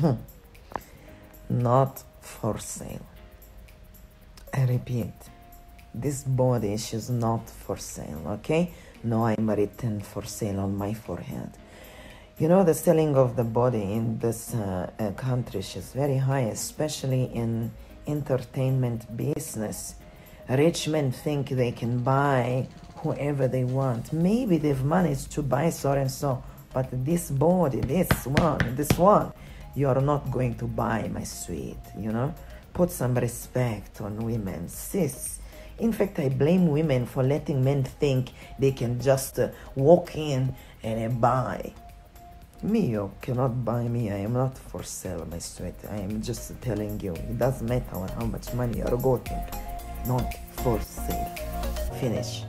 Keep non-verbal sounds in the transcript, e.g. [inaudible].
[coughs] not for sale. I repeat, this body is not for sale, okay? No, I'm written for sale on my forehead. You know, the selling of the body in this uh, uh, country is very high, especially in entertainment business. Rich men think they can buy whoever they want. Maybe they've managed to buy so and so, but this body, this one, this one, you are not going to buy, my sweet, you know? Put some respect on women. Sis, in fact, I blame women for letting men think they can just uh, walk in and uh, buy. Me, you cannot buy me. I am not for sale, my sweet. I am just telling you. It doesn't matter how much money you're getting. Not for sale. Finish.